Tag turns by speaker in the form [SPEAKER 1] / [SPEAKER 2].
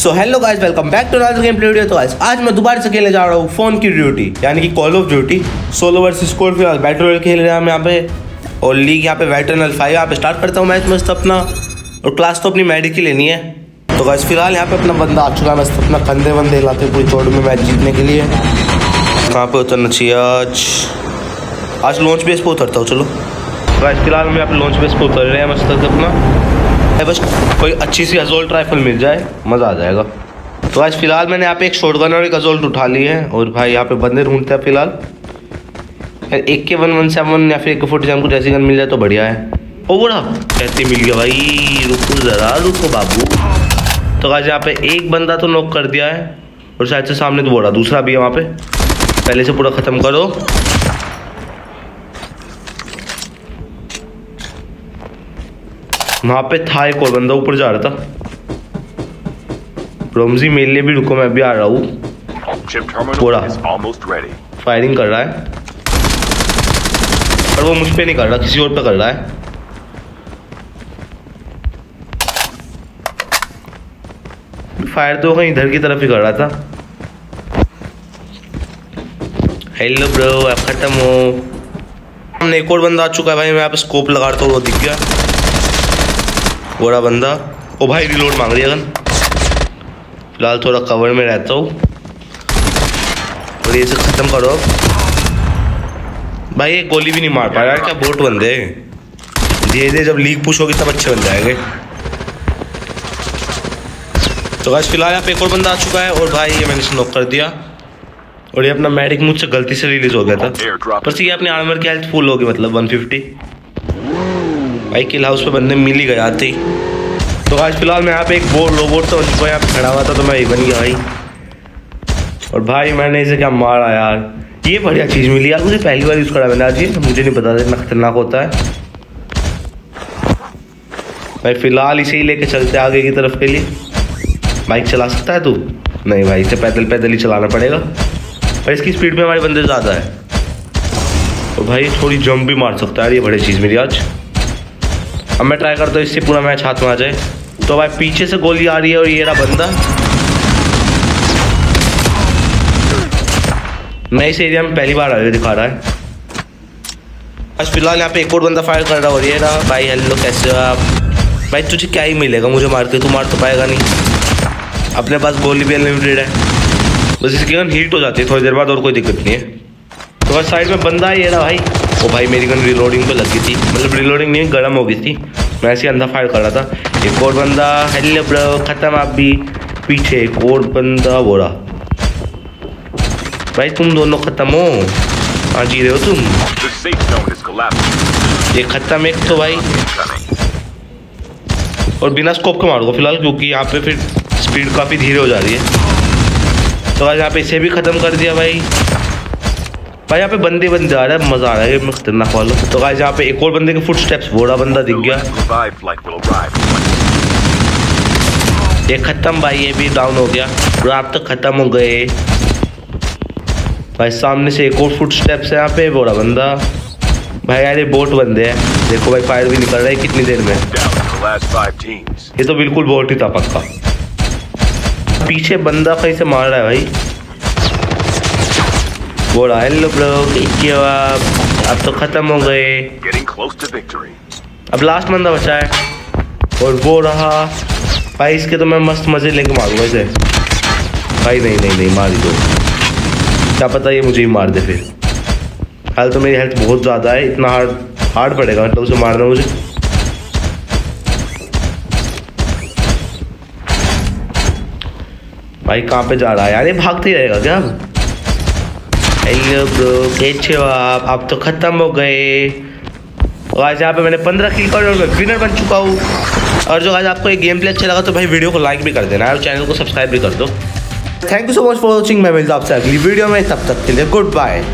[SPEAKER 1] So hello guys welcome back to another gameplay video तो guys आज मैं दोबारा से खेलने जा रहा हूँ फ़ोन की ड्यूटी यानी कि call of duty solo versus score फ़िलहाल बैटल रॉयल खेल रहे हैं हम यहाँ पे। और लीग यहाँ पे वेटरनल फाइव यहाँ पे स्टार्ट करता हूँ मैच मस्त अपना। और क्लास तो अपनी मैडी की लेनी है। तो गाइस फ़िलहाल यहाँ पे अपना बंदा आ चुका है मस्त अपना, कंधे हिलाते हुए पूरी तोड़ में मैच जीतने के लिए। कहाँ पे उतरना चाहिए आज? आज लॉन्च बेस पे उतरता हूँ, चलो। गाइस फ़िलहाल हम यहाँ पे लॉन्च बेस पे उतर रहे हैं मस्त अपना। बस। कोई अच्छी सी अजोल्ट राइफल मिल जाए, मज़ा आ जाएगा। तो आज फ़िलहाल मैंने यहाँ पे एक शॉर्ट गन और एक अजोल्ट उठा ली है, और भाई यहाँ पे बंदे ढूंढते हैं फ़िलहाल। एक के वन वन सेवन या फिर एक फोर्टी सेवन कुछ ऐसी गन मिल जाए तो बढ़िया है। ओ, बड़ा कैसे मिल गया भाई। रुको ज़रा, रुको बाबू। तो आज यहाँ पे एक बंदा तो नॉक कर दिया है, और शायद से सामने तो बोला, दूसरा भी है वहाँ पे। पहले से पूरा ख़त्म करो। वहाँ पे था एक और बंदा ऊपर जा रहा था। रोमजी मेरे लिए भी रुको मैं भी आ रहा हूँ। थोड़ा। फायरिंग कर रहा है। पर वो मुझ पे नहीं कर रहा किसी और पे कर रहा है। फायर तो कहीं इधर की तरफ़ ही कर रहा था। हेलो ब्रो आप खत्म हो। हमने एक और बंदा आ चुका है भाई मैं यहाँ पे स्कोप लगाता हूँ वो दिख गया। बड़ा बंदा। ओ भाई रिलोड मांग रही है फ़िलहाल थोड़ा कवर में रहता हूँ। और ये सब ख़त्म करो अब। भाई ये गोली भी नहीं मार पा रहा क्या बोट बंदे धीरे धीरे जब लीग पुश होगी तब अच्छे बन जाएँगे। तो बस फ़िलहाल यहाँ पे एक और बंदा आ चुका है, और भाई, ये मैंने नॉक कर दिया। और ये अपना मेडिक मुझसे गलती से रिलीज़ हो गया था। बस ये अपने आर्मर की हेल्थ फुल होगी मतलब 150 भाई किल हाउस पे बंदे मिल ही गए आते ही। तो आज फ़िलहाल मैं यहाँ पे एक बोर्ड रोबोट तो उनको यहाँ खड़ा हुआ था तो मैं बन गया भाई। और भाई, मैंने इसे क्या मारा यार? ये बढ़िया चीज़ मिली यार, मुझे पहली बार यूज़ करा मैंने आज ये मुझे नहीं पता था इतना खतरनाक होता है। भाई, फ़िलहाल इसे ही लेके चलते आगे की तरफ़ के लिए। बाइक चला सकता है तू? नहीं भाई, इसे पैदल पैदल ही चलाना पड़ेगा। पर इसकी स्पीड में हमारे बंदे ज़्यादा है। तो भाई, थोड़ी जंप भी मार सकता है यार, ये बड़ी चीज़ मेरी आज। अब मैं ट्राई करता हूँ इससे पूरा मैच हाथ में आ जाए। तो भाई पीछे से गोली आ रही है और ये रहा बंदा। मैं इस एरिया में पहली बार आ दिखा रहा है। आज फ़िलहाल यहाँ पे एक और बंदा फायर कर रहा हो रही है ना भाई हेलो कैसे हो आप? भाई, तुझे क्या ही मिलेगा, मुझे मार के, तू मार तो पाएगा नहीं। अपने पास गोली भी अनलिमिटेड है। बस इसकी हीट हो जाती है, थोड़ी देर बाद और कोई दिक्कत नहीं है। तो बस साइड में बंदा ही है रहा भाई। ओ भाई मेरी गन रिलोडिंग पे लगी थी। मतलब रिलोडिंग नहीं, गर्म हो गई थी। मैं ऐसे अंदर फायर कर रहा था। एक और बंदा हेलो ब्रो ख़त्म आप भी। पीछे एक और बंदा बोरा भाई तुम दोनों ख़त्म हो। हाँ जी रहे हो तुम? ये ख़त्म एक तो भाई। और बिना स्कोप के मारूँगा फ़िलहाल, क्योंकि यहाँ पे फिर स्पीड काफ़ी धीरे हो जा रही है। तो आज यहाँ पे इसे भी ख़त्म कर दिया भाई। भाई, यहाँ पे बंदे बंदे आ रहा है, मज़ा आ रहा है खतरनाक वालों तो गाइस यहाँ पे एक और बंदे के फुट स्टेप्स बड़ा बंदा दिख गया। ये खत्म भाई, ये भी डाउन हो गया। रात तक खत्म हो गए। भाई, सामने से एक और फुट स्टेप्स है यहाँ पे बड़ा बंदा। भाई, यार, ये बोट बंदे हैं। देखो भाई फायर भी निकल रहा है, कितनी देर में। ये तो बिल्कुल बोट ही था पक्का। पीछे बंदा कहीं से मार रहा है भाई। बोला हेलो ब्रो कैसे हो आप अब तो ख़त्म हो गए अब लास्ट बंदा बचा है। और वो रहा। भाई इसके तो मैं मस्त मज़े लेके मारूँगा इसे। भाई नहीं नहीं नहीं मार दो। क्या पता ये मुझे ही मार दे फिर। हाल तो मेरी हेल्थ बहुत ज़्यादा है। इतना हार्ड हार्ड पड़ेगा। मतलब उसे मारना मुझे। भाई कहाँ पे जा रहा है? यार ये भागते ही रहेगा क्या हेलो ब्रो कैसे हो आप? आप तो ख़त्म हो गए। और आज यहाँ पे मैंने पंद्रह किल कर विनर बन चुका हूँ। और जो आज आपको ये गेम प्ले अच्छा लगा तो भाई वीडियो को लाइक भी कर देना और चैनल को सब्सक्राइब भी कर दो। Thank you so much for watching मैं मिलता हूँ आपसे अगली वीडियो में। तब तक के लिए गुड बाय